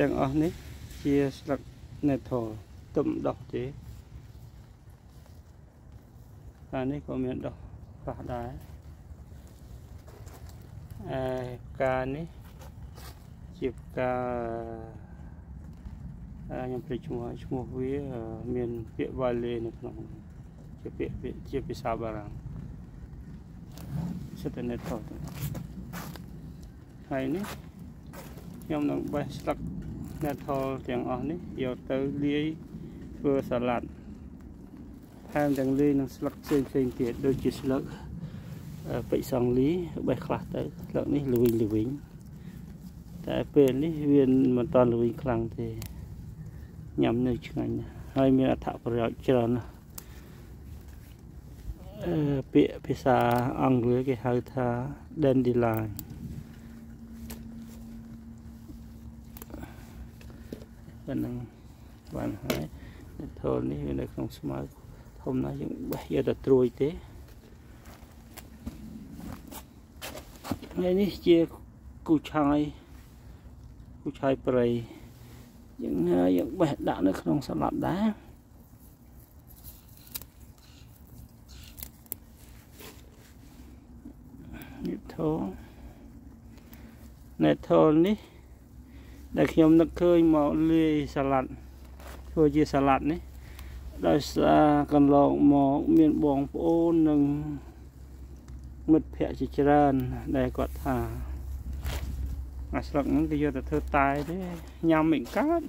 ទាំងអស់នេះជាស្លឹកណេថលទុំដុះទេអានេះក៏មានដុះខ្លះដែរអែផ្កានេះជាផ្កាខ្ញុំភ្លេចឈ្មោះឈ្មោះវាមានពាក្យវ៉ាលេនៅក្នុងជាពាក្យជាភាសាបារាំងសិតតែណេថលហើយនេះខ្ញុំនឹងបេះស្លឹក ណេថលទាំងអស់នេះយកទៅលាយធ្វើសាឡាត់ថែមទាំងលាយនឹងស្លឹកផ្សេងផ្សេងទៀតដូចជាស្លឹកពេជ្រសង្លីបេះខ្លះទៅស្លឹកនេះល្វីងល្វីងតែពេលនេះវាមិនតាន់ល្វីងខ្លាំងទេញ៉ាំនៅឆ្ងាញ់ហើយមានអត្ថប្រយោជន៍ច្រើនណាស់អឺពាក្យភាសាអង់គ្លេសគេហៅថា dandelion ប៉ុណ្ណឹងបានហើយធលនេះវានៅក្នុងស្មៅធំណាស់យើងបេះយកតែត្រួយទេហើយនេះជាគូឆាយគូឆាយព្រៃយើងយើងបេះដាក់នៅក្នុងសាឡាត់ដែរនេះធលណែធលនេះ ដែលខ្ញុំនឹកឃើញមកលាយសាឡាត់ធ្វើជាសាឡាត់នេះដោយសារកន្លងមកមានបងប្អូននិងមិត្តភ័ក្តិជាច្រើនដែលគាត់ថាអាស្លឹកហ្នឹងគេយកទៅធ្វើតែទេញ៉ាំមិនកើត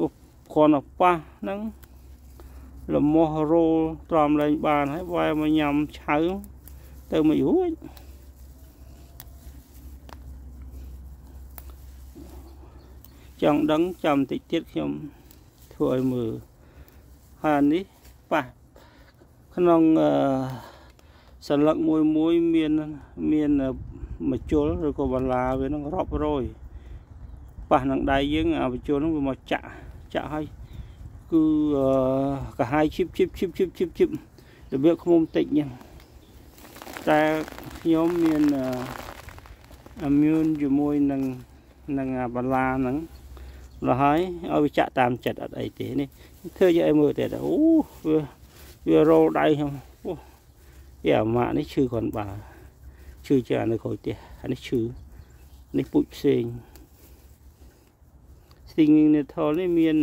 អូគ្រាន់តែប៉ះហ្នឹងលមាស់រោលត្រមលែងបានហើយវាយមកញ៉ាំឆៅទៅមិនរួច ចង់ដឹងចាំតិចទៀតខ្ញុំធ្វើឲ្យមើលហើយអានេះប៉ះក្នុងអឺសន្លឹកមួយមួយមានមានមជុលឬក៏បន្លាវានឹងរាប់រយប៉ះនឹងដៃយើងអាមជុលនឹងវាមកចាក់ចាក់ឲ្យគឺកាហាយឈីបឈីបឈីបឈីបឈីបឈីបរបៀបខ្មុំតិចហ្នឹងតែខ្ញុំមានអាមៀនជាមួយនឹងនឹងបន្លាហ្នឹង លហើយឲ្យវាចាក់តាមចិត្តអត់អីទេនេះធ្វើយកឲ្យមើលទៀតអូវាវារោលដៃខ្ញុំអូយ៉ាម៉ាក់នេះឈឺគ្រាន់បើឈឺជានៅក្រោយផ្ទះអានេះឈឺនេះពូជផ្សេងស្ទីងនេះថលនេះមាន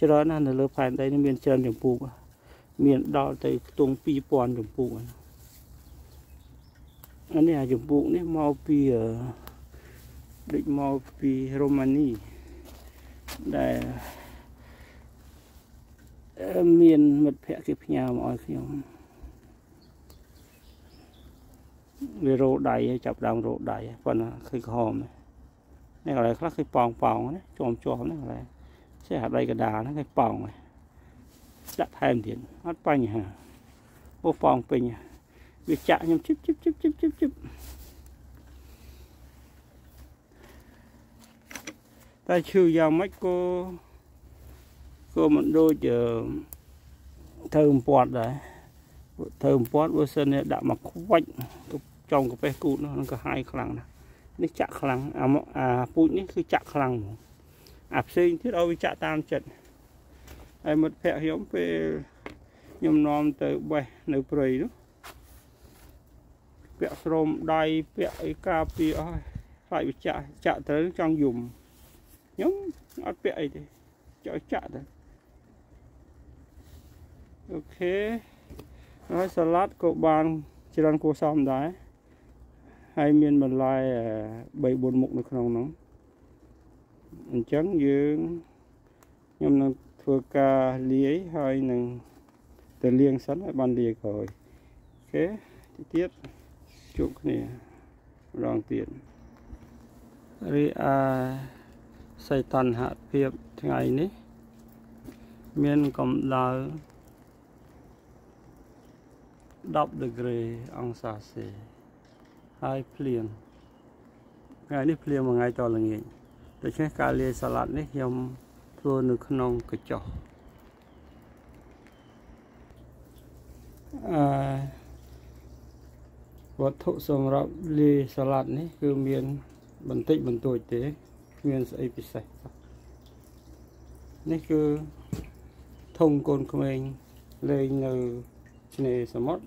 ច្រើនណាស់នៅលើផែនដីនេះមានច្រើនចម្ពោះមានដល់ទៅខ្ទង់2000ចម្ពោះអានេះអាចម្ពោះនេះមកពី ដូចមកពីរូម៉ានីដែលមានមិត្តភ័ក្តិគេផ្ញើមកឲ្យខ្ញុំវារោដៃចាប់ដើមរោដៃប៉ុន្តែឃើញក្រហមនេះកន្លែងខ្លះឃើញប៉ោងប៉ោងណាជាប់ជាប់ណាកន្លែងចេះអាដីកដាលហ្នឹងឃើញប៉ោងដាក់ថែមទៀតអត់បញ្ហាអូប៉ោងពេញវាចាក់ខ្ញុំជិបជិបជិបជិបជិបជិប តែឈឺយ៉ាងម៉េចក៏ក៏មិនដូចធ្វើអំពាត់ដែរធ្វើអំពាត់បើសិននេះដាក់មកខ្វាច់ចុងកាពះគូតនោះនឹងក៏ហាយខ្លាំងណាស់នេះចាក់ខ្លាំងអាអាពូជនេះគឺចាក់ខ្លាំងហ្មងអាផ្សេងទៀតឲ្យវាចាក់តាមចិត្តហើយមិត្តភ័ក្ដិខ្ញុំពេលខ្ញុំនាំទៅបេះនៅព្រៃនោះពាក់ស្រោមដៃពាក់អីការពារអស់ខ្លាចវាចាក់ចាក់ទៅចង់យំ ខ្ញុំអត់ពាក់អីទេចោលចាក់ទៅអូខេហើយសាឡាត់ក៏បានច្រើនគួរសមដែរហើយមានបន្លែ3 4មុខនៅក្នុងនោះអញ្ចឹងយើងខ្ញុំនឹងធ្វើការលាយហើយនឹងទៅលាងសិនឲ្យបានលាយក្រោយអូខេទីទៀតជួបគ្នាម្ដងទៀតរីអា សីតណ្ហភាពថ្ងៃនេះ មានកម្ដៅ10ដឺក្រេអង្សាសេហើយភ្លៀងថ្ងៃនេះភ្លៀងមួយថ្ងៃតល្ងាចដូច្នេះការលាយសាឡាត់នេះខ្ញុំធ្វើនៅក្នុងកញ្ចុះអឺវត្ថុសម្រាប់លាយសាឡាត់នេះ គឺមានបន្តិចបន្តួចទេ មានស្អីពិសេសនេះគឺធុងកូនក្មេងលេងនៅឆ្នេរសមុទ្រ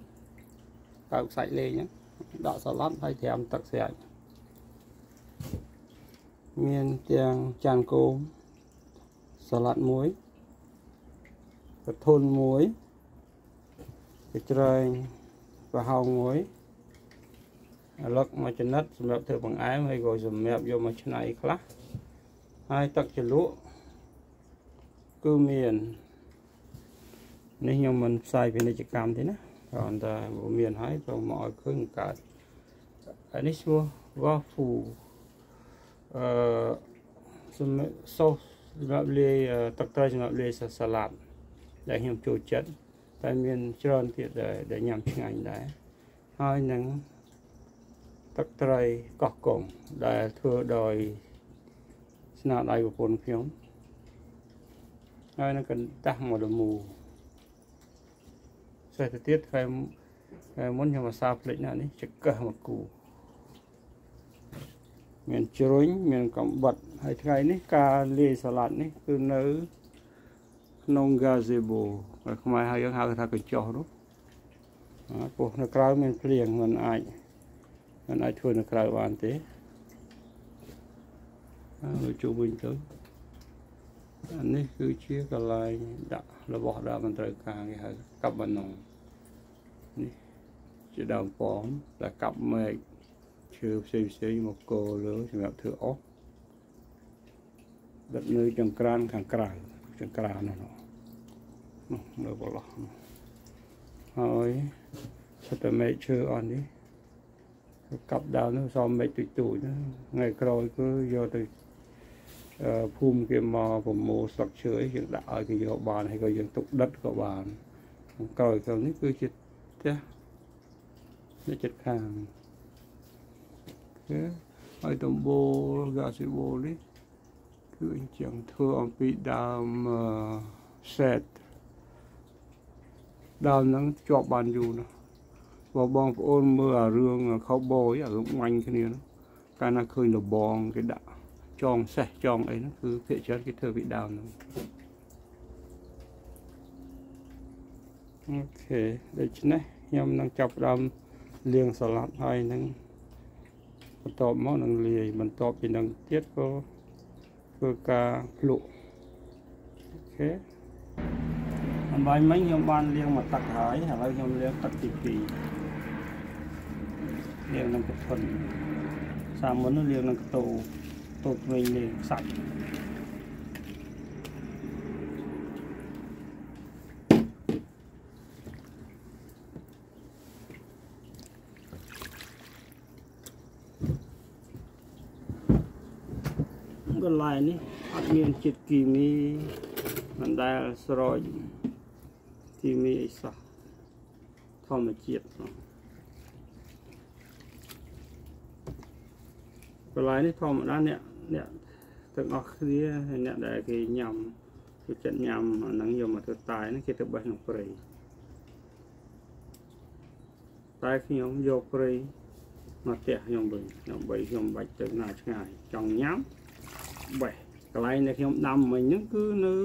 កៅខ្សាច់លេងហ្នឹងដកសឡត់ហើយត្រាំទឹកស្រាច់មានទាំងចានគោមសឡត់មួយកធុនមួយកញ្ច្រែងប្រហោងមួយអាលឹកមួយចំណិតសម្រាប់ធ្វើបង្អែមហើយក៏សម្រាប់យកមកឆ្នៃខ្លះ ហើយទឹកជ្រលក់គឺមាននេះខ្ញុំមិនផ្សាយពាណិជ្ជកម្មទេណាគ្រាន់តែមានហើយទៅមកឲ្យឃើញកើតអានេះឈ្មោះ waffle អឺសម្រាប់សូសសម្រាប់លាយទឹកត្រីសម្រាប់លាយសាឡាត់ដែលខ្ញុំចូលចិត្តតែមានច្រើនទៀតដែលញ៉ាំឆ្ងាញ់ដែរហើយនឹងទឹកត្រីកោះកុងដែលធ្វើដោយ ស្នាដៃប្រពន្ធខ្ញុំហើយនឹងកន្តាស់មកលមូសេះទៅទៀតថ្ងៃមុនខ្ញុំអាសាផ្លេចណានេះចកឹះមកគូមានជ្រុញមានកំបិតហើយថ្ងៃនេះការលាយសាឡាត់នេះគឺនៅក្នុង gazebo ខ្មែរហៅយើងហៅថាកញ្ចុះនោះពោះនៅក្រៅមានភ្លៀងមិនអាចមិនអាចធ្វើនៅក្រៅបានទេ ហើយជួបវិញទៅអានេះគឺជាកន្លែងដាក់របស់ដើមមិនត្រូវការគេហៅកាប់បាណុងនេះជាដើមប៉មដែលកាប់មែកឈើផ្សេងផ្សេងមកកោលើសម្រាប់ធ្វើអុសដិតនៅចង្ក្រានខាងក្រៅចង្ក្រាននោះនោះនៅបលោះហើយសិតតែមែកឈើអស់នេះកាប់ដើមនោះសមមែកទុយទុយថ្ងៃក្រោយគឺយកទៅ ភូមិគេមកប្រមូលស្លឹកឈើអីយើងដាក់ឲ្យគេយកបានហើយក៏យើងទុកដិតក៏បានក្រោយក្រោយនេះគឺជាផ្ទះនៅចិត្តខាងហើយដំបូលហ្គាស៊ីបូលនេះគឺអញ្ចឹងធ្វើអំពីដើមសេតដើមហ្នឹងជាប់បានយូរណាស់បើបងប្អូនមើលអារឿងខោបយអារឿងបាញ់គ្នាកាលណាឃើញលបងគេដាក់ ចងសេះចងអីហ្នឹងគឺភាគច្រើនគេធ្វើពីដើមហ្នឹងអូខេដូច្នេះខ្ញុំនឹងចាប់ដើមលាងសាឡាត់ហើយនឹងបន្ទាប់មកនឹងលាយបន្ទាប់ពីនឹងទៀតក៏ធ្វើការភ្លក់អូខេអំបញ្ញមិញខ្ញុំបានលាងមកទឹកហើយឥឡូវខ្ញុំលាងទឹកទី2លាងនឹងកធុនសាមុននោះលាងនឹងកតោ តូបវិញលេងសាច់កន្លែងនេះអត់មានជាតិគីមីមិនដែលស្រោចគីមីអីសោះធម្មជាតិហ្នឹងកន្លែងនេះធម្មតាអ្នក អ្នកទាំងអស់គ្នាហើយអ្នកដែលគេញ៉ាំគេចិត្តញ៉ាំអាហ្នឹងយកមកធ្វើតែហ្នឹងគេទៅបេះក្នុងព្រៃតែខ្ញុំយកព្រៃមកផ្ទះខ្ញុំវិញខ្ញុំបីខ្ញុំបាច់ទៅណាឆ្ងាយចង់ញ៉ាំបេះកន្លែងដែលខ្ញុំដាំមិញហ្នឹងគឺនៅ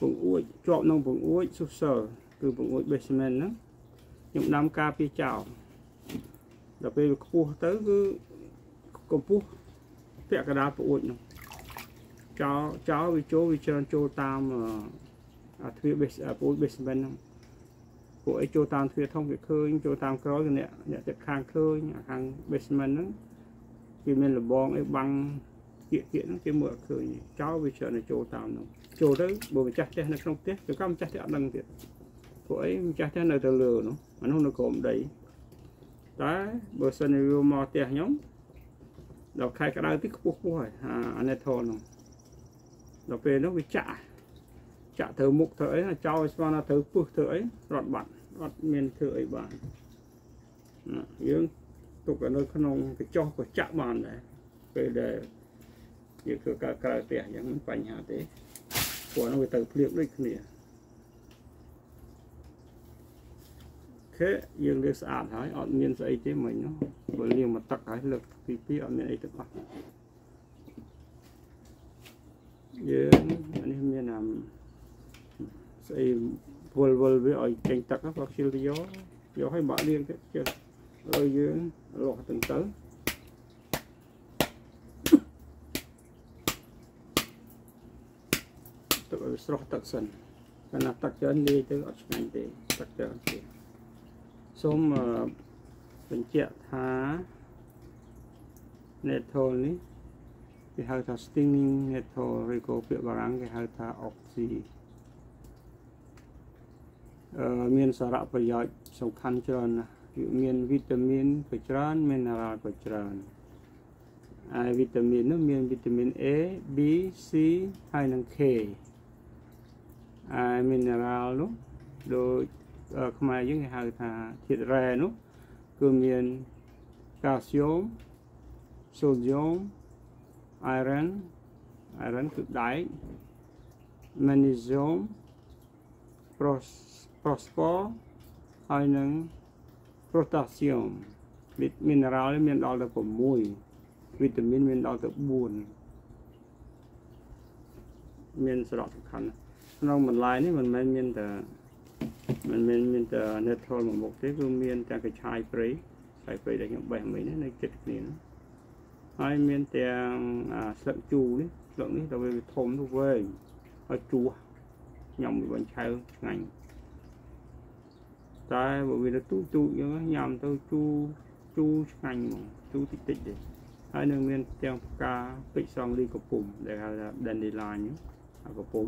ពងអួចជាប់ក្នុងពងអួចសុសសើគឺពងអួច basement ហ្នឹងខ្ញុំដាំការពីចោលដល់ពេលខ្ពស់ទៅគឺកម្ពស់ ពាក់កណ្ដាលប្អួចនោះចោលចោលវាចូលវាច្រើនចូលតាមអាទ្វារបេសប្អួច basement ហ្នឹងពួកអីចូលតាមទ្វារធំវាឃើញចូលតាមក្រោយអ្នកអ្នកចិត្តខាងឃើញអាខាង basement ហ្នឹងវាមានលបងអីបាំងគៀកគៀកហ្នឹងគេមើលអត់ឃើញចោលវាច្រើនទៅចូលតាមហ្នឹងចូលទៅបើម្ចាស់ផ្ទះនៅក្នុងផ្ទះទៅក៏ម្ចាស់ផ្ទះអត់ដឹងទៀតពួកអីម្ចាស់ផ្ទះនៅទៅលើនោះអានោះនៅក្រោមដីតែបើសិនជាវាមកផ្ទះខ្ញុំ ដល់ខែក្តៅទីខ្ពស់ខ្ពស់ហើយអានេះធននោះដល់ពេលនោះវាចាក់ចាក់ទៅមុខទៅអីចោលស្មានថាទៅពឹសទៅអីរត់បាត់អត់មានធ្វើអីបានណាយើងទុកនៅក្នុងកញ្ចុះក៏ចាក់បានដែរពេលដែលយើងធ្វើការក្រៅផ្ទះអញ្ចឹងបញ្ហាទេព្រោះនោះវាទៅភ្លៀងដូចគ្នា ខេយើងលាងស្អាតហើយអត់មានស្អីទេមិញនោះបើលាងមកទឹកហើយលើកទី2អត់មានអីទាំងអស់យើងអានេះមានអាស្អីវល់វល់វាឲ្យចេញទឹកក៏ខ្ជិលទៅយកយកឲ្យបាក់លាងទៅចេះឲ្យយើងលាស់ទៅទៅទឹកឲ្យស្រស់ទឹកសិនកាលណាទឹកច្រើនលាយទៅអត់ឆ្ងាញ់ទេទឹកច្រើនទេ សូមបញ្ជាក់ថា netol នេះគេហៅថា stinging netol ឬក៏ពាក្យបារាំងគេហៅថា oxy អឺមានសារៈប្រយោជន៍សំខាន់ច្រើនណាស់វាមានវីតាមីនក៏ច្រើនមីណារ៉ាល់ក៏ច្រើនហើយវីតាមីននោះមានវីតាមីន A B C ហើយនិង K ហើយមីណារ៉ាល់នោះដូច ខ្មែរយើងគេហៅថាធាតុរ៉ែនោះគឺមានកាល់ស្យូម sodium iron iron គឺដែក magnesium phosphor ហើយនឹង potassium មីនរ៉ាល់មានដល់ទៅ6វីតាមីនមានដល់ទៅ4មានសារៈសំខាន់ក្នុងបន្លែនេះមិនមែនមានតែ មិនមែនមានតែ netol មួយមុខទេគឺមានទាំងកញ្ឆាយព្រៃខ្សែព្រៃដែលខ្ញុំបេះមិញនេះនៅចិត្តគ្នាហើយមានទាំងស្លឹកជូរនេះស្លឹកនេះទៅវាធំទៅវែងហើយជូរញ៉ាំមួយបាញ់ឆៅឆ្ងាញ់តែបើវាទៅទូទូអញ្ចឹងញ៉ាំទៅជូរជូរឆ្ងាញ់ហ្មងជូរតិចតិចទេហើយនឹងមានទាំងផ្កាពេជ្រសងលីកំពុំដែលហៅថា dandelion កំពុំ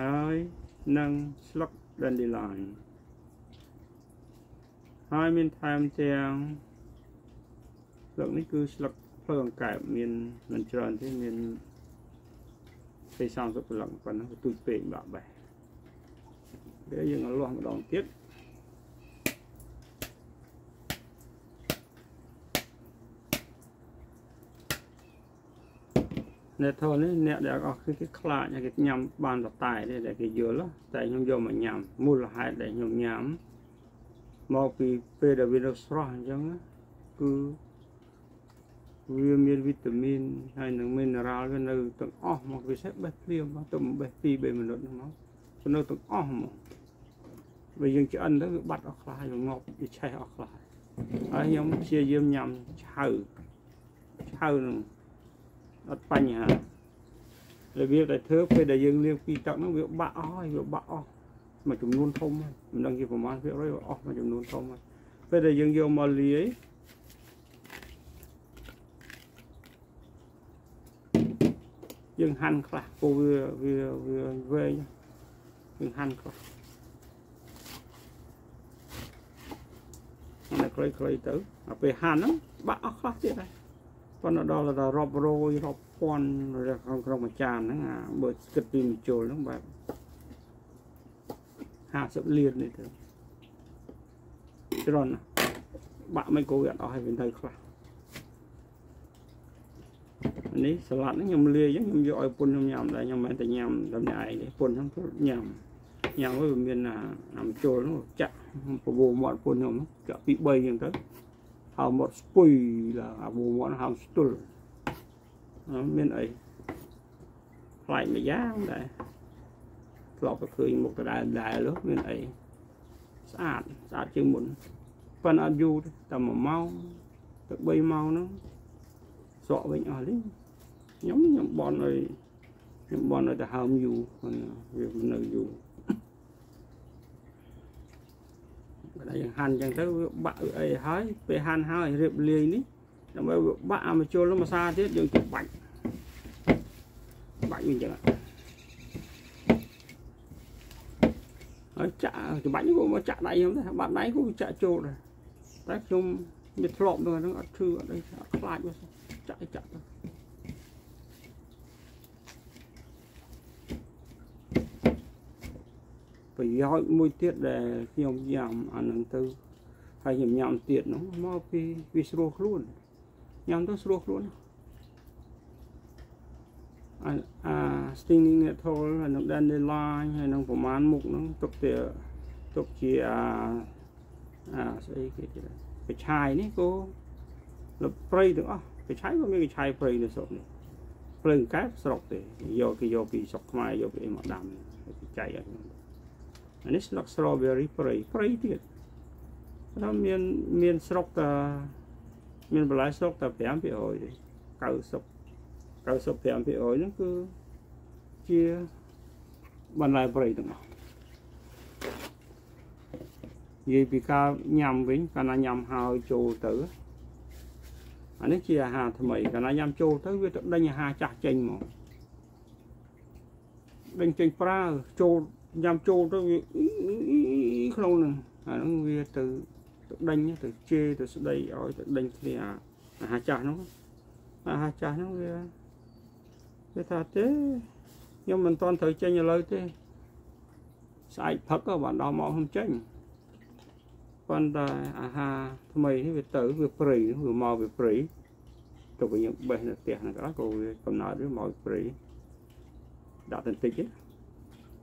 ហើយនឹងស្លឹក dandelion ហើយមានថែមទាំងស្លឹកនេះគឺស្លឹកភ្លើងកែបមានមិនច្រើនទេមាន30ប្លុកប៉ុណ្ណឹងទូចពេកបាក់បេះពេលយើងលាស់ម្ដងទៀត អ្នកធននេះអ្នកដែលអស់គឺគេខ្លាចគេញ៉ាំបានតតែទេដែលគេយល់តែខ្ញុំយកមកញ៉ាំមូលហេតុដែលខ្ញុំញ៉ាំមកពីពេលដែលវានៅស្រស់អញ្ចឹងគឺវាមានវីតាមីនហើយនិងមីណារ៉ាល់វានៅទាំងអស់មកវាសេះបេះភ្លាមទៅបេះ2 3មីនិតហ្នឹងមកវានៅទាំងអស់មកវាយើងឆ្អិនទៅវាបាត់អស់ខ្លះហើយវាងាប់វាឆេះអស់ខ្លះហើយខ្ញុំព្យាយាមញ៉ាំឆៅឆៅនឹង អត់បញ្ហារបៀបដែលធ្វើពេលដែលយើងលាងពីទឹកហ្នឹងវាបាក់អស់ហើយវាបាក់អស់មួយចំនួនធំហើយមិនដឹងជាប្រមាណភាគរយអស់មួយចំនួនធំហើយពេលដែលយើងយកមកលាយយើងហាន់ខ្លះពូវាវាវាវែងយើងហាន់ខ្លះអានេះខ្លីៗទៅដល់ពេលហាន់ហ្នឹងបាក់អស់ខ្លះទៀតហើយ ប៉ុន្តែដល់ដល់រាប់រយរាប់ពាន់ក្នុងក្នុងមួយចានហ្នឹងអាបើគិតពីមួយជុលហ្នឹងបែប50លាននេះទៅច្រើនណាស់បាក់មិនគោវាអត់អស់ហើយវានៅខ្លះនេះសាឡាត់នេះខ្ញុំលាយខ្ញុំយកឲ្យពុនខ្ញុំញ៉ាំដែរខ្ញុំមិនតែញ៉ាំតែម្នាក់ឯងទេពុនខ្ញុំញ៉ាំញ៉ាំវាមានអាមជុលនោះចាក់ប្រវោមាត់ពុនខ្ញុំចាក់ពី3អញ្ចឹងទៅ ហើយមាត់ស្ពុយឡើងអាប្រវោមាត់ហើយស្ទល់មានអីខ្លាចមួយយ៉ាងដែរធ្លាប់ទៅឃើញមុខដដែលដែលមានអីស្អាតស្អាតជាងមុនប៉ុន្តែអត់យូរតែ1ម៉ោងទៅ3ម៉ោងហ្នឹងសក់វិញអស់លីខ្ញុំខ្ញុំបន់ឲ្យខ្ញុំបន់ឲ្យទៅហើមយូរវានៅយូរបើ យើងហាន់អញ្ចឹងទៅវាបាក់អីហើយពេលហាន់ហើយរៀបលាយនេះដើម្បីវាបាក់អាមកជុលនោះមួយសាទៀតយើងទៅបាច់បាច់វាអញ្ចឹងហើយចាក់ច្បាច់ក៏មកចាក់ដៃខ្ញុំដែរបាត់ដៃក៏ចាក់ចូលដែរតែខ្ញុំវាធ្លាប់ទៅហ្នឹងអត់ឈឺអត់អីអត់ខ្លាចមកចាក់ចាក់ទៅ ប្រយោជន៍មួយទៀតដែលខ្ញុំញ៉ាំអានឹងទៅហើយខ្ញុំញ៉ាំទៀតនោះមកពីវាស្រួលខ្លួនញ៉ាំទៅស្រួលខ្លួនអាអា stinging nettle ហើយនឹង dandelion ហើយនឹងប្រមាណមុខហ្នឹងទុកទៅទុកជាអាអាស្អីគេទៀតកញ្ឆាយនេះក៏លព្រៃទាំងអស់កញ្ឆៃក៏មានកញ្ឆៃព្រៃនៅស្រុកនេះភ្លើងកែបស្រុកទេយកគេយកពីស្រុកខ្មែរយកពីមកដាំគេចែកឲ្យខ្ញុំ អានេះស្លឹក strawberry ព្រៃព្រៃទៀតถ้าមានមានស្រុកតាមានបន្លែស្រុកតែ5%ទេ90 95%ហ្នឹងគឺជាបន្លែព្រៃទាំងអស់និយាយពីការញ៉ាំវិញកាលណាញ៉ាំហើយចូលទៅអានេះជាអាហារថ្មីកាលណាញ៉ាំចូលទៅវាទៅដេញអាហារចាស់ចេញមកដេញចេញប្រើចូល ញ៉ាំចូលទៅវាក្នុងហ្នឹងអាហ្នឹងវាទៅទៅដេញទៅជេរទៅស្ដីឲ្យទៅដេញគ្នាអាហារចាស់ហ្នឹងអាហារចាស់ហ្នឹងវាវាថាទេខ្ញុំមិនតន់ត្រូវចេញឥឡូវទេស្អែកផឹកក៏បានដល់មកខ្ញុំចេញប៉ុន្តែអាហារថ្មីនេះវាទៅវាព្រៃវាមកវាព្រៃទៅវិញយើងបេះនៅផ្ទះហ្នឹងក៏វាកំណត់វាមកព្រៃដាក់ទៅតិច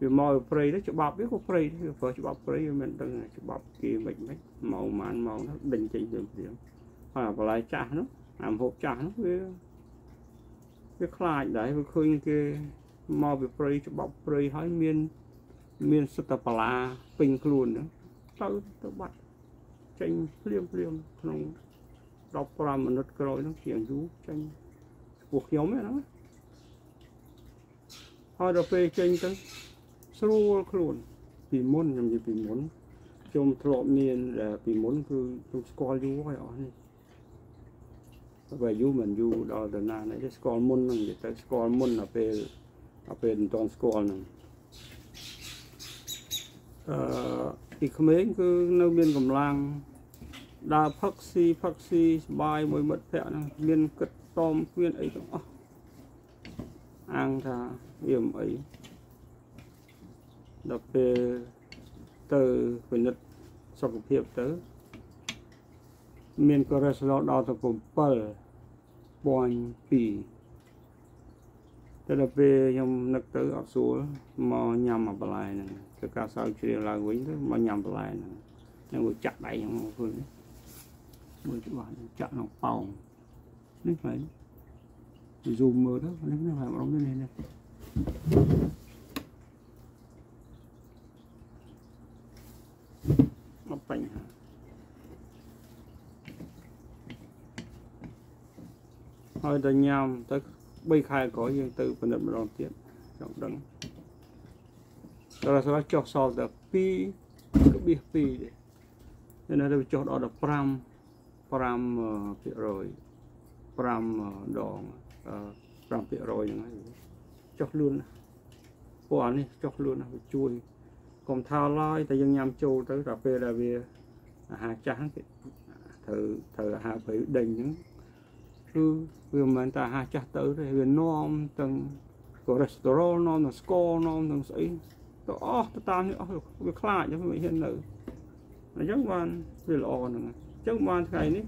វាមកព្រៃទៅច្បាប់វាក៏ព្រៃវាព្រោះច្បាប់ព្រៃវាមិនដឹងច្បាប់គេមិនមិនមកម៉ានមកដេញចេញទៅព្រាមហើយបន្លែចាស់នោះអាមហូបចាស់នោះវាវាខ្លាចដែរវាឃើញគេមកពីព្រៃច្បាប់ព្រៃហើយមានមានសិទ្ធិបលាពេញខ្លួនហ្នឹងទៅទៅបាត់ចេញភ្លាមភ្លាមក្នុង15មិនិតក្រោយហ្នឹងជាងយូរចេញពួកខ្ញុំហ្នឹងហើយដល់ពេលចេញទៅ ស្រួលខ្លួន ពីមុនខ្ញុំនិយាយពីមុនខ្ញុំធ្លាប់មានពីមុនគឺខ្ញុំស្គាល់យូរហើយអស់នេះបើយូរមិនយូរដល់ទៅណានេះស្គាល់មុនហ្នឹងនិយាយទៅស្គាល់មុនដល់ពេលដល់ពេលមិនតន់ស្គាល់ហ្នឹងអឺពីក្មេងគឺនៅមានកម្លាំងដើរផឹកស៊ីផឹកស៊ីសបាយមួយមិត្តភ័ក្ដិហ្នឹងមានគិតតមគ្មានអីទាំងអស់អាងថាវាមិនអី ដល់ពេលទៅពិនិត្យសុខភាពទៅ មានកូលេស្តេរ៉ុលដល់ទៅ7.2តែដល់ពេលខ្ញុំនឹកទៅអត់ស្រួលមកញ៉ាំអាបន្លែហ្នឹងទៅការសើជ្រាវឡើងវិញទៅមកញ៉ាំបន្លែហ្នឹងនឹងវាចាក់ដៃខ្ញុំឃើញមួយច្បាស់ចាក់ក្នុងប៉ោងនេះហើយ zoom មើលទៅនេះនេះហើយម្ដងនេះនេះមកបញ្ហា ហើយដល់ញ៉ាំទៅ3ខែក្រោយយើងទៅពិនិត្យម្ដងទៀតចង់ដឹងដល់ស្រាប់ចុះសល់តែ2ក្បៀស2ទេនៅទៅចុះដល់15 5%ដង5%ហ្នឹងហើយចុះលឿនណាស់ពណ៌នេះចុះលឿនណាស់វាជួយកុំថាឡើយតែយើងញ៉ាំចូលទៅដល់ពេលដែលវាអាហារចាស់ហ្នឹងគេត្រូវត្រូវអាហារព្រៃដេញហ្នឹង គឺវាមិនមែនតែអាហារចាស់ទៅទេវានាំទាំងកូលេស្តេរ៉ុលនាំទាំងស្ករនាំទាំងស្អីទៅអស់ទៅតាមនេះអស់វាខ្លាចមិនហ៊ាននៅអញ្ចឹងបានវាល្អហ្នឹងអញ្ចឹងបានថ្ងៃនេះ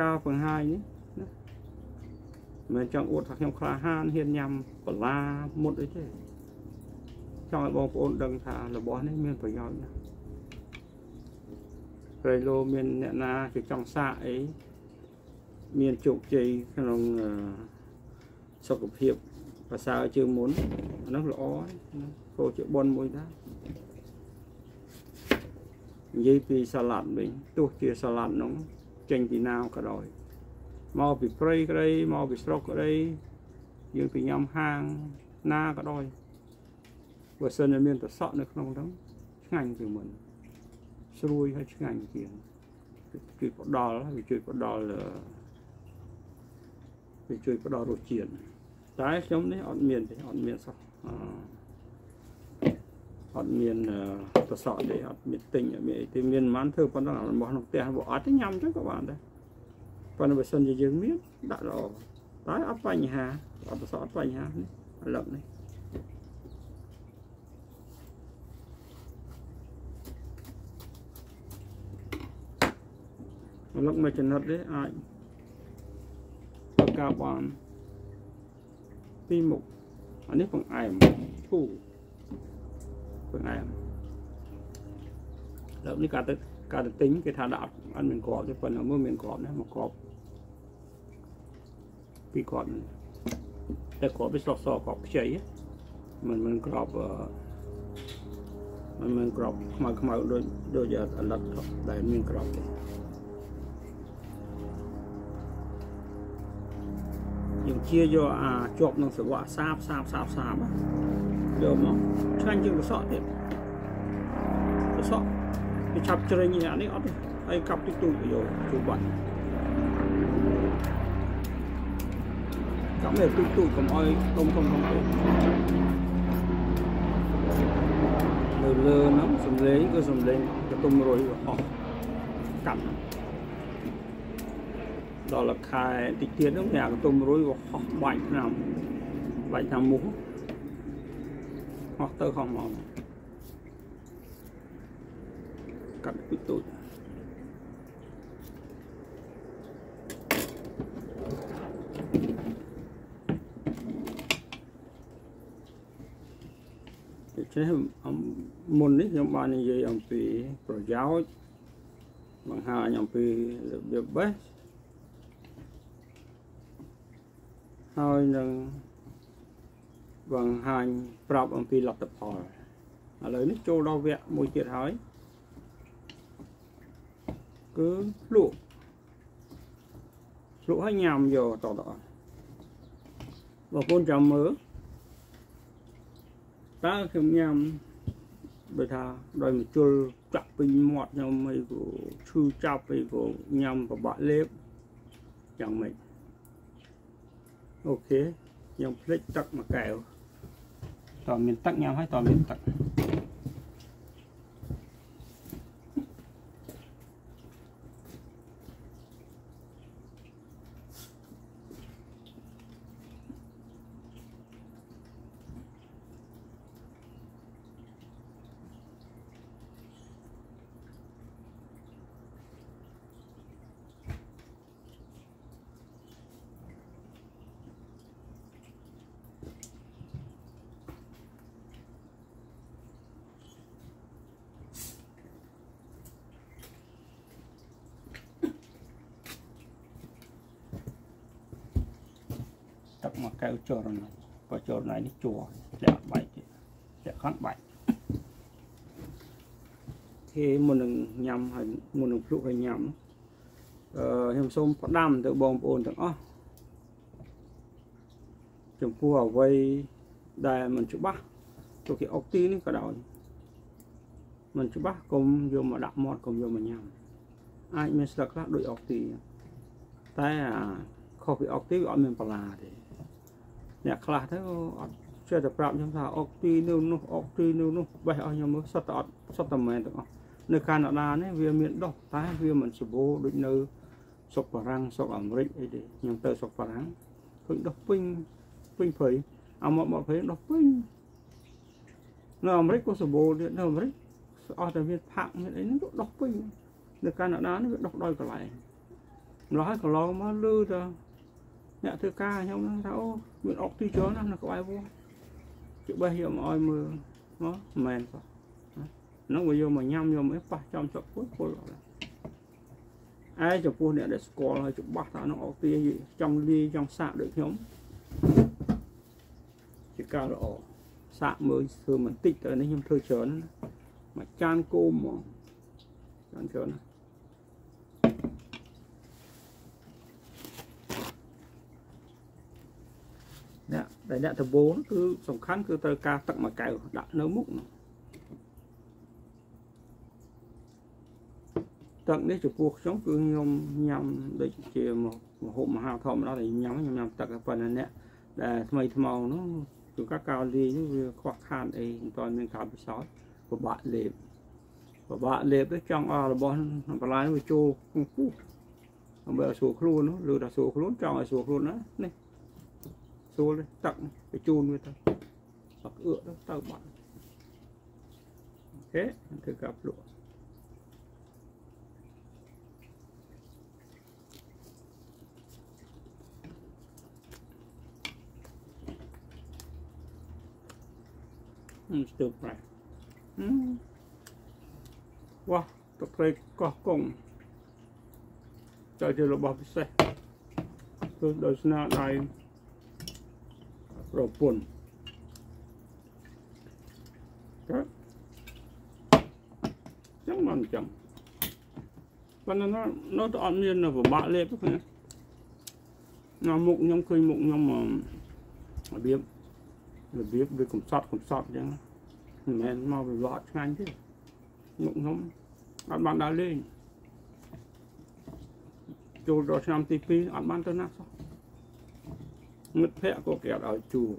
ការបង្ហាញនេះណាមិនចង់អួតថាខ្ញុំក្លាហានហ៊ានញ៉ាំបន្លាមុតអីទេចង់ឲ្យបងប្អូនដឹងថារបស់នេះមានប្រយោជន៍ណាស់ព្រៃលោមានអ្នកណាគេចង់សាកអី មានជោគជ័យក្នុងសុខភាពប្រសើរជាងមុនអានោះល្អគោជាប៉ុនមួយដែរនិយាយពីសាឡាត់វិញទោះជាសាឡាត់នោះចេញពីណាក៏ដោយមកពីព្រៃក្តីមកពីស្រុកក្តីយើងពីញ៉ាំហាងណាក៏ដោយបើសិនជាមានប្រសក់នៅក្នុងហ្នឹងឆ្ងាញ់ជាងមុនស្រួយហើយឆ្ងាញ់ជាងជួយផ្ដល់វាជួយផ្ដល់ វាជួយផ្ដល់រសជាតិតែខ្ញុំនេះអត់មានទេអត់មានសោះអត់មានប្រសក់ទេអត់មានទិញអត់មានអីទេមានមិនធ្វើប៉ុណ្ណឹងរបស់ក្នុងផ្ទះវាអត់ទេញ៉ាំទៅក៏បានដែរប៉ុន្តែបើសិនជាយើងមានដាក់ល្អតែអត់បញ្ហាអត់ប្រសក់អត់បញ្ហានេះឥឡូវនេះឥឡូវមួយចំណុចនេះអាច ការបានពីមុខអានេះបង្អែមឈូបង្អែមលើនេះកាត់ទៅកាត់ទៅទិញគេថាដាក់អត់មានក្របទេប៉ុន្តែមើលមានក្របណាមកក្របពីគាត់តែគាត់វាស្រស់សគាត់ខ្ចីមិនមិនក្របមិនមិនក្របខ្មៅខ្មៅដូចដូចអាឡិតដែលមានក្របទេ ជាយកអាចប់នឹងសវៈសាបសាបសាបសាបយកមកឆ្ងាញ់ជាងកសក់ទៀតកសក់វាឆាប់ជ្រេញអានេះអត់ទេហើយកាប់តិចតួចយកជួបាត់កាប់នេះទូទូកុំឲ្យដុំធំធំពេកលើលើហ្នឹងសំលេងគឺសំលេងកតុំរុយអស់កាប់ ដល់ខែតិចទៀតហ្នឹងវាកតុំរុយវាហោះបាច់ឆ្នាំបាច់ឆ្នាំមុខហោះទៅហោះមកកាត់ទូទូចចេះមុននេះខ្ញុំបាននិយាយអំពីប្រយោជន៍បង្ហាញអំពីរបៀបបេះ ហើយនឹងបង្ហាញប្រាប់អំពីលទ្ធផលឥឡូវនេះចូលដល់វគ្គមួយទៀតហើយគឺភ្លក់ភ្លក់ឲ្យញ៉ាំយកតតបងប្អូនចាំមើលតើខ្ញុំញ៉ាំដូចថាដោយមជុលចាក់ពេញមាត់ខ្ញុំអីក៏ឈឺចាប់អីក៏ញ៉ាំប្របាក់លេបយ៉ាងម៉េច អូខេខ្ញុំភ្លេចទឹកមួយកែវតើមានទឹកញ៉ាំហើយតើមានទឹកមកកៅ ចូលរណាបើចូលណៃនេះជួលាក់បាច់ទៀតលាក់ខាងបាច់គេមុននឹងញ៉ាំហើយមុននឹងភ្លុកហើយញ៉ាំអឺខ្ញុំសូមផ្ដាំទៅបងប្អូនទាំងអស់ចំពោះអ្វីដែលមិនច្បាស់ទៅគេអុកទីនេះក៏ដោយមិនច្បាស់កុំយកមកដាក់មាត់កុំយកមកញ៉ាំអាចមានស្លឹកខ្លះដូចអុកទីតែអាខុសពីអុកទីវាអត់មានបន្លាទេ អ្នកខ្លះទៅអត់ចេះតែប្រាប់ខ្ញុំថាអុកទីនៅនោះអុកទីនៅនោះបេះអស់ខ្ញុំមើលសុទ្ធតែអត់សុទ្ធតែមែនទាំងអស់នៅកាណាដានេះវាមានដុះតែវាមិនសម្បូរដូចនៅស្រុកបារាំងស្រុកអាមេរិកអីទេខ្ញុំទៅស្រុកបារាំងឃើញដុះពេញពេញព្រៃអាមកមកព្រៃដុះពេញនៅអាមេរិកក៏សម្បូរទៀតនៅអាមេរិកអស់តែមានផាក់មានអីហ្នឹងក៏ដុះពេញនៅកាណាដានេះវាដុះដោយកន្លែងម្ល៉េះហើយកន្លងមកលឺទៅ អ្នកធ្វើការខ្ញុំហ្នឹងថាអូមានអុកទីច្រើនណាស់នៅក្បែរវោជិះបេះយកមកឲ្យមើលមកមិនមែនសោះហ្នឹងវាយកមកញ៉ាំយកមកប៉ះចំចុកពុលពុលឯចំពោះអ្នកដែលស្គាល់ហើយច្បាស់ថាហ្នឹងអុកទីចង់លាយចង់សាកដូចខ្ញុំជាការល្អសាកមើលធ្វើបន្តិចទៅនេះខ្ញុំធ្វើច្រើនមួយចានគោមហ្មងចានច្រើនណាអ្នក ដែលអ្នកដបូនគឺសំខាន់គឺត្រូវការទឹកមួយកែវដាក់នៅមុខទឹកនេះចំពោះខ្ញុំគឺខ្ញុំញ៉ាំដូចជាមហូបមហាធម្មតាដែលញ៉ាំខ្ញុំញ៉ាំទឹកប៉ុន្តែអ្នកដែលថ្មីថ្មោងនោះគឺកាកៅលីនេះវាខ្វះខាតអីមិនទាន់មានការពិសោធន៍ពិបាកលេបពិបាកលេបទៅចង់អស់របស់បន្លែវាចូលពុះដើម្បីឲ្យស្រួលខ្លួននោះឬថាស្រួលខ្លួនចង់ឲ្យស្រួលខ្លួនណានេះ ស្រួលទឹកបញ្ជូនវាទៅអត់អឺទៅទៅបាត់អូខេធ្វើការភ្លក់អឺស្ទើរប្រែអឺវ៉ាទឹកត្រីកោះកុងចូលជារបស់ពិសេសគឺដោយស្នាដៃ ប្រពន្ធក៏ចឹងមិនចឹងប៉ុន្តែនៅនៅតែអត់មានពិបាកលេបទេណានៅមុខខ្ញុំឃើញមុខខ្ញុំរបៀបរបៀបវាកំសត់កំសត់ចឹងមិនមែនមកវិវត្តឆ្ងាញ់ទេមុខខ្ញុំអត់បានដើរលេងចូលដល់ឆ្នាំទី2អត់បានទៅណាសោះ មិត្តភ័ក្តិក៏គេអត់ឲ្យជួល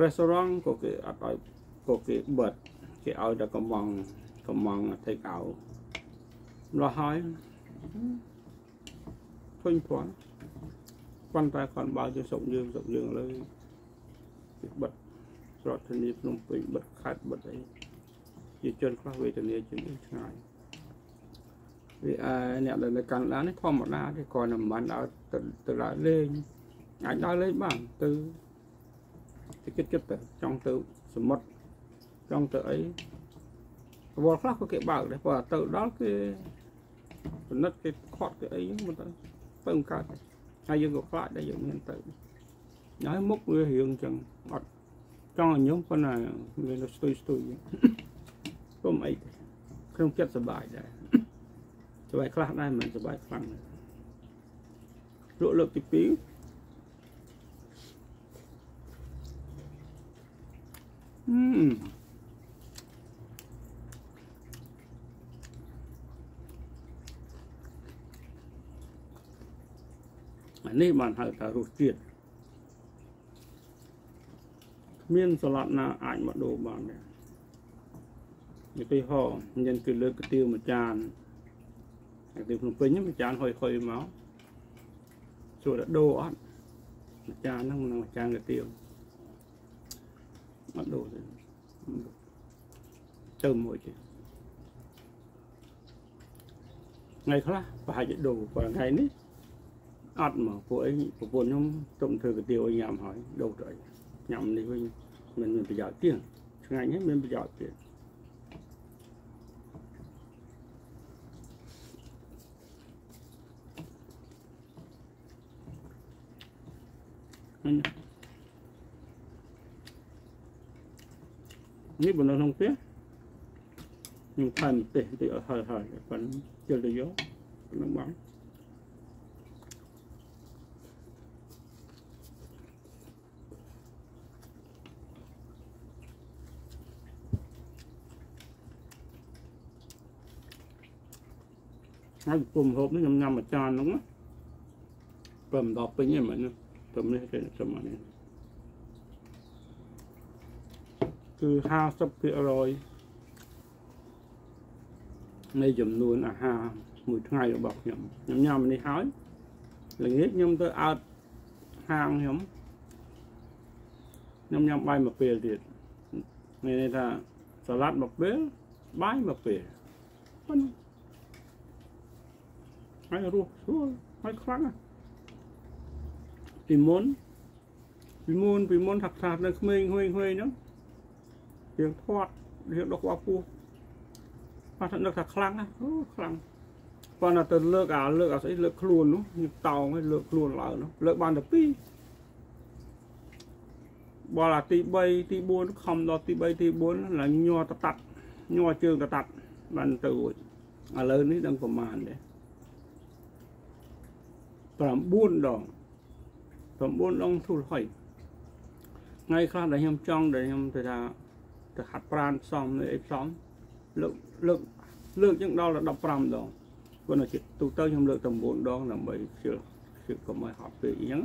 រេស្តូរ៉ង់ក៏គេអត់ឲ្យក៏គេបិទគេឲ្យតែកំងកំង take out ម្លោះហើយឃើញព្រោះប៉ុន្តែគាត់បើជាសុកយើងសុកយើងលើគេបិទរដ្ឋធានីភ្នំពេញបិទខេត្តបិទអីជាជនខ្លះវេទនាជាងនេះឆ្ងាយ វាអ្នកដែលនៅកាណាដានេះធម្មតាទេគាត់មិនបានឲ្យទៅទៅដើរលេងអាចដើរលេងបានទៅទៅគិតគិតទៅចង់ទៅសមុទ្រចង់ទៅអីវល់ខ្លះក៏គេបើកដែរព្រោះទៅដល់គេពិនិត្យគេខាត់គេអីហ្នឹងមិនទៅទៅកើតហើយយើងក៏ខ្លាចដែរយើងមានទៅហើយមុខវារៀងចឹងអត់ចង់ឲ្យញោមប៉ុន្តែមានស្ទុយស្ទុយពុំអីក្នុងចិត្តសុបាយដែរ សុបាយខ្លះដែរមិនសុបាយខ្លាំងលក់លើកទី2អឺអានេះបានហៅថារសជាតិមានសឡត់ណាអាចមកដូរបានដែរនិយាយហោញ៉ាំគឺលើកកាទៀវមួយចាន កាទៀវភ្នំពេញមួយចានហុយហុយមកសួរថាដូរអត់មួយចានហ្នឹងនឹងមួយចានកាទៀវអត់ដូរទេទៅមួយទេថ្ងៃខ្លះប្រហែលជាដូរប៉ុន្តែថ្ងៃនេះអត់មកពួកអីប្រពន្ធខ្ញុំទុំធ្វើកាទៀវឲ្យញ៉ាំហើយដូរទៅអីញ៉ាំនេះវិញមិនមានប្រយោជន៍ទៀតឆ្ងាញ់ហ្នឹងមានប្រយោជន៍ទៀត នេះបណ្ដោះក្នុងផ្ទះខ្ញុំថែមទេតិចឲ្យហើយហើយប៉ុន្តែជិលទៅយកប៉ុណ្ណឹងបងហើយគុំហូបនេះខ្ញុំញ៉ាំមួយចានហ្នឹងណាព្រមដល់ពេញហ្នឹងមែនព្រមនេះគេចាំនេះគឺ50%នៃចំនួនអាហារមួយថ្ងៃរបស់ខ្ញុំខ្ញុំញ៉ាំនេះហើយល្ងាចខ្ញុំទៅអើតហាងខ្ញុំខ្ញុំញ៉ាំបាយមួយពេលទៀតមានន័យថាសាឡាត់មួយពេលបាយមួយពេលប៉ុណ្ណឹងហើយរស់ស្រួលហើយខ្លាំង ពីមុនពីមុនពីមុនថាថានៅក្មេងហួយហួយហ្នឹងរៀងធាត់រៀងដុសបពោះបាទនឹកថាខ្លាំងណាអូខ្លាំងប៉ុន្តែទៅលើកអាលើកអាស្អីលើកខ្លួននោះញឹកតោងឲ្យលើកខ្លួនឡើងនោះលើកបានតែ2បលអាទី3ទី4ខំដល់ទី3ទី4ឡើងញ័រតតាត់ញ័រជើងតតាត់បានទៅរួចឥឡូវនេះដឹងប្រមាណទេ9ដង 9ដងទូលហុយថ្ងៃខ្លះដែលខ្ញុំចង់ដែលខ្ញុំទៅថាទៅហាត់ប្រានផ្សំនៅអីផ្សំលើកលើកលើកជាងដល់ដល់15ដងព្រោះនៅទូទៅខ្ញុំលើកតែ9ដងដើម្បីជឿជឿកុំឲ្យហត់ពេកអញ្ចឹង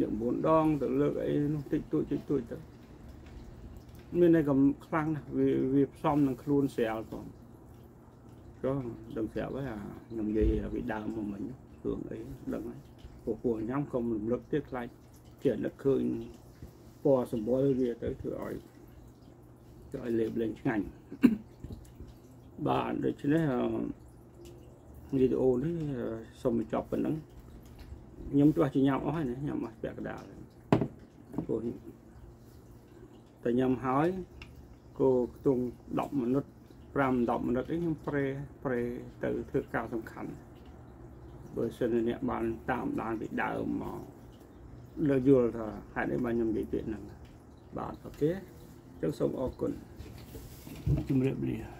យក9ដងទៅលើកអីនោះតិចតួចតិចតួចទៅមានតែកំខ្លាំងណាស់វាវាផ្សំនឹងខ្លួនស្រាលផងក៏ដឹងស្រាប់ហើយអាខ្ញុំនិយាយពីដើមមកមិញរឿងអីដឹងហើយ ពួកពួកញ៉ាំកុំរំលឹកទៀតខ្លាចជានឹកឃើញពណ៌សម្បុរវាទៅធ្វើឲ្យធ្វើឲ្យលេបលេងឆ្ងាញ់បាទដូច្នេះវីដេអូនេះសូមបញ្ចប់ប៉ុណ្ណឹងខ្ញុំទោះជាញ៉ាំអស់ហើយណាញ៉ាំអស់ពាក់កដាលព្រោះតែញ៉ាំហើយគោខ្ទង់10មិនិត5 10មិនិតអីខ្ញុំប្រេប្រេទៅធ្វើការសំខាន់ បើសិនជាអ្នកបានតាមដានពីដើមមកលើយល់ថាហេតុអីបានខ្ញុំនិយាយពាក្យហ្នឹងបាទអូខេអញ្ចឹងសូមអរគុណជំរាបលា